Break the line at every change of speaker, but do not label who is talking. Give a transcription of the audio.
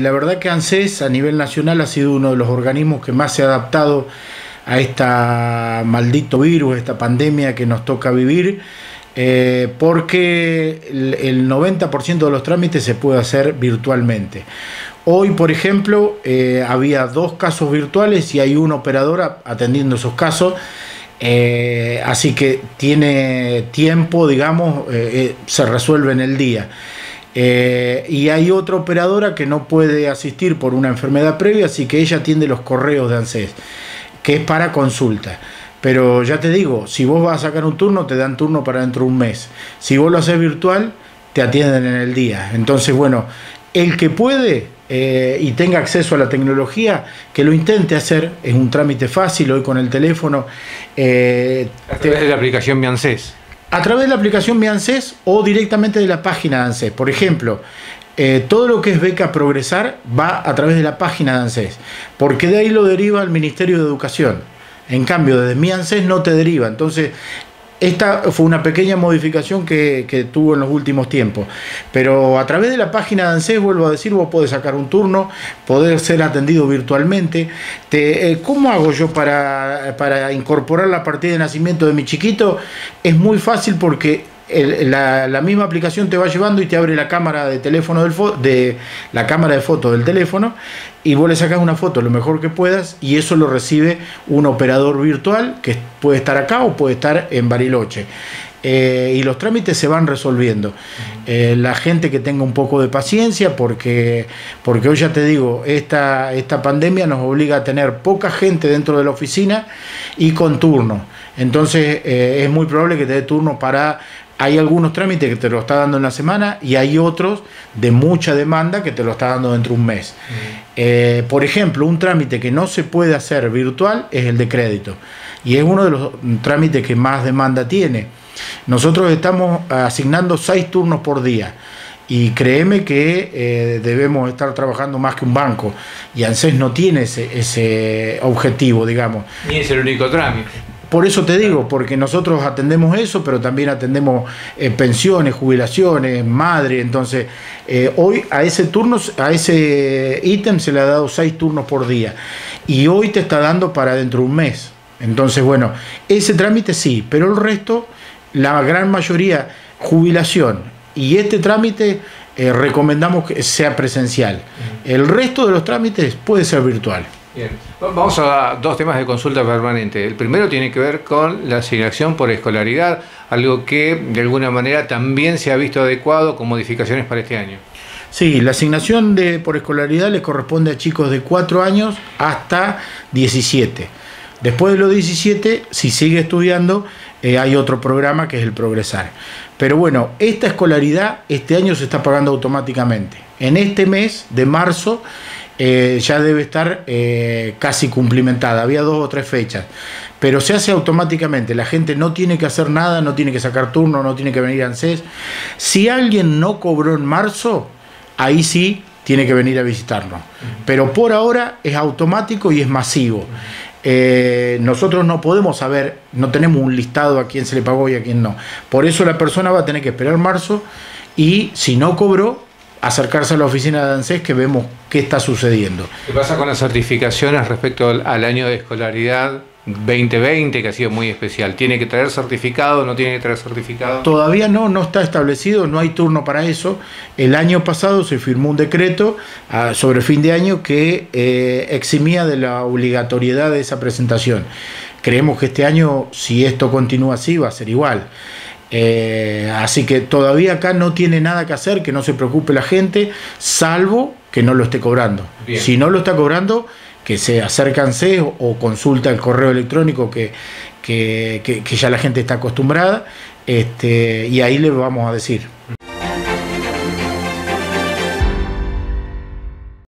La verdad que ANSES a nivel nacional ha sido uno de los organismos que más se ha adaptado a esta maldito virus, esta pandemia que nos toca vivir, eh, porque el, 90% de los trámites se puede hacer virtualmente. Hoy, por ejemplo, eh, había dos casos virtuales y hay una operadora atendiendo esos casos. Eh, así que tiene tiempo, digamos, se resuelve en el día. Eh, y hay otra operadora que no puede asistir por una enfermedad previa, así que ella atiende los correos de ANSES, que es para consulta. Pero ya te digo, si vos vas a sacar un turno, te dan turno para dentro de un mes. Si vos lo haces virtual, te atienden en el día. Entonces, bueno, el que puede eh, y tenga acceso a la tecnología, que lo intente hacer, es un trámite fácil hoy con el teléfono.
Eh, a través de la aplicación Mi ANSES
a través de la aplicación Mi ANSES o directamente de la página de ANSES. Por ejemplo, eh, todo lo que es beca progresar va a través de la página de ANSES, porque de ahí lo deriva el Ministerio de Educación. En cambio, desde mi ANSES no te deriva. Entonces, esta fue una pequeña modificación que, tuvo en los últimos tiempos. Pero a través de la página de ANSES, vuelvo a decir, vos podés sacar un turno, poder ser atendido virtualmente. Eh, ¿Cómo hago yo para, para incorporar la partida de nacimiento de mi chiquito? Es muy fácil porque la, misma aplicación te va llevando y te abre la cámara de teléfono del de la cámara de foto del teléfono y vos le sacas una foto lo mejor que puedas y eso lo recibe un operador virtual que puede estar acá o puede estar en Bariloche. Eh, y los trámites se van resolviendo. Eh, la gente que tenga un poco de paciencia, porque, porque hoy ya te digo, esta, esta pandemia nos obliga a tener poca gente dentro de la oficina y con turno. Entonces eh, es muy probable que te dé turno para hay algunos trámites que te lo está dando en la semana y hay otros de mucha demanda que te lo está dando dentro de un mes. Mm. Eh, por ejemplo, un trámite que no se puede hacer virtual es el de crédito y es uno de los trámites que más demanda tiene. Nosotros estamos asignando seis turnos por día y créeme que eh, debemos estar trabajando más que un banco y ANSES no tiene ese, ese objetivo, digamos.
Ni es el único trámite.
Por eso te digo, porque nosotros atendemos eso, pero también atendemos eh, pensiones, jubilaciones, madre. Entonces, eh, hoy a ese turno, a ese ítem se le ha dado seis turnos por día. Y hoy te está dando para dentro de un mes. Entonces, bueno, ese trámite sí, pero el resto, la gran mayoría, jubilación. Y este trámite eh, recomendamos que sea presencial. El resto de los trámites puede ser virtual.
Bien. Vamos a dos temas de consulta permanente. El primero tiene que ver con la asignación por escolaridad, algo que de alguna manera también se ha visto adecuado con modificaciones para este año.
Sí, la asignación de, por escolaridad le corresponde a chicos de 4 años hasta 17. Después de los 17, si sigue estudiando, eh, hay otro programa que es el Progresar. Pero bueno, esta escolaridad este año se está pagando automáticamente. En este mes de marzo eh, ya debe estar eh, casi cumplimentada. Había dos o tres fechas, pero se hace automáticamente. La gente no tiene que hacer nada, no tiene que sacar turno, no tiene que venir a ANSES. Si alguien no cobró en marzo, ahí sí tiene que venir a visitarnos. Pero por ahora es automático y es masivo. Eh, nosotros no podemos saber, no tenemos un listado a quién se le pagó y a quién no. Por eso la persona va a tener que esperar marzo y si no cobró, acercarse a la oficina de ANSES que vemos qué está sucediendo.
¿Qué pasa con las certificaciones respecto al año de escolaridad 2020 que ha sido muy especial? ¿Tiene que traer certificado? ¿No tiene que traer certificado?
Todavía no, no está establecido, no hay turno para eso. El año pasado se firmó un decreto ah, sobre fin de año que eh, eximía de la obligatoriedad de esa presentación. Creemos que este año, si esto continúa así, va a ser igual. Eh, así que todavía acá no tiene nada que hacer, que no se preocupe la gente, salvo que no lo esté cobrando. Si no lo está cobrando, que se acércanse o, o consulta el correo electrónico que, que, que, ya la gente está acostumbrada, este, y ahí le vamos a decir.